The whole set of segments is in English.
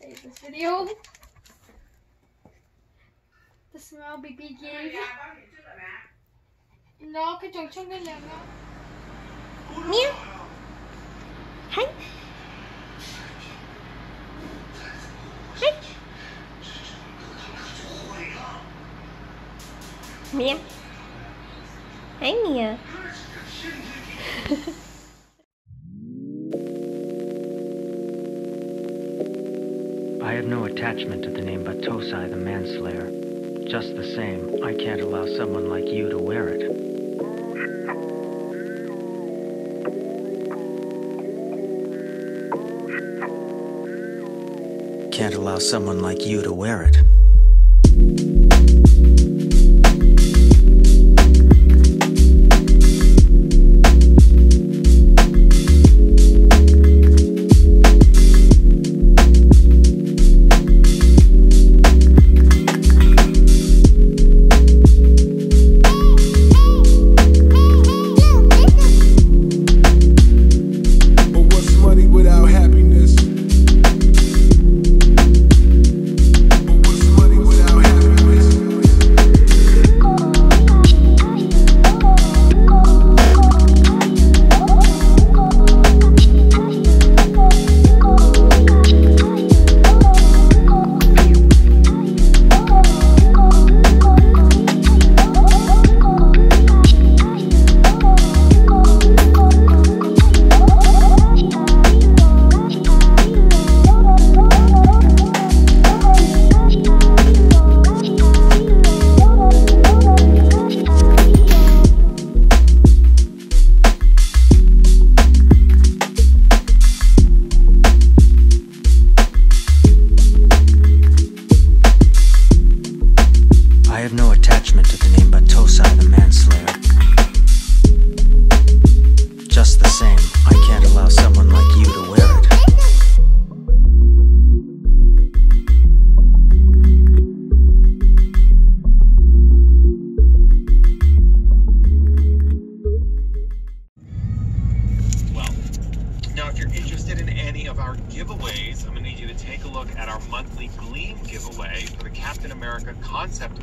save this video. The smell be begin. Nó cái chỗ trong đây là nó. Meow. Hi, Mia. Have no attachment to the name Battousai the Manslayer. Just the same, I can't allow someone like you to wear it. Can't allow someone like you to wear it. I have no attachment to the name but Battousai the Manslayer. Just the same, I can't allow someone like you to wear it. Well, now if you're interested in any of our giveaways, I'm going to need you to take a look at our monthly Gleam giveaway for the Captain America concept.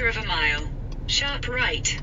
quarter of a mile. Sharp right.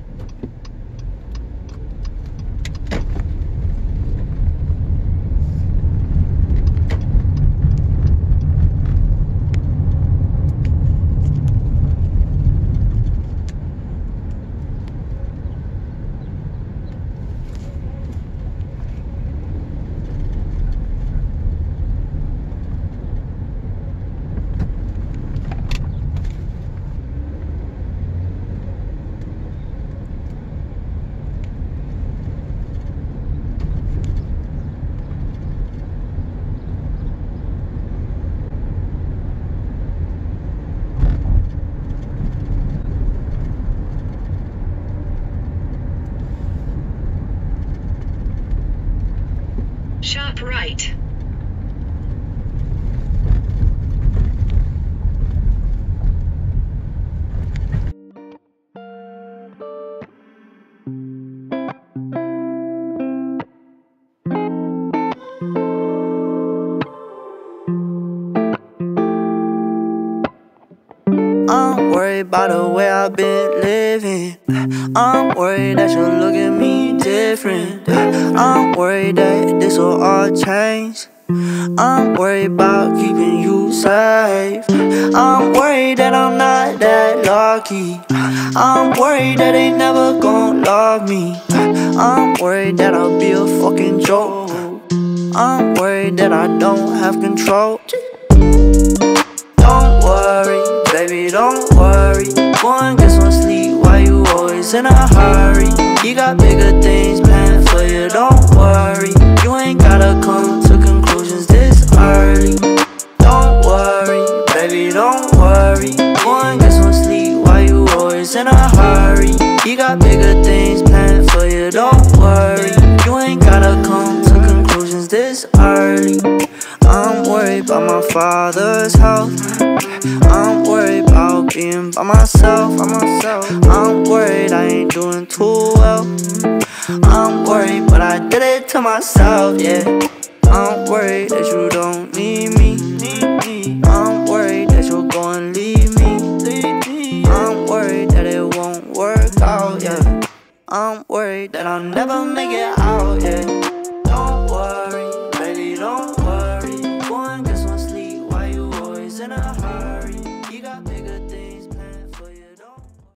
Sharp right. I'm worried about the way I've been living. I'm worried that you'll look at me different. I'm worried that this will all change. I'm worried about keeping you safe. I'm worried that I'm not that lucky. I'm worried that they never gon' love me. I'm worried that I'll be a fucking joke. I'm worried that I don't have control. Don't worry, baby, don't worry. Go and get some sleep while you always in a hurry. You got bigger things planned for you, don't worry. You ain't gotta come to conclusions this early. Don't worry, baby, don't worry. Go and get some sleep while you always in a hurry. You got bigger things planned for you, don't worry. You ain't gotta come to conclusions this early. I'm worried about my father's health. Being by myself. By myself. I'm worried I ain't doing too well. I'm worried, but I did it to myself, yeah. I'm worried that you don't need me. I'm worried that you're to leave me. I'm worried that it won't work out, yeah. I'm worried that I'll never make it out.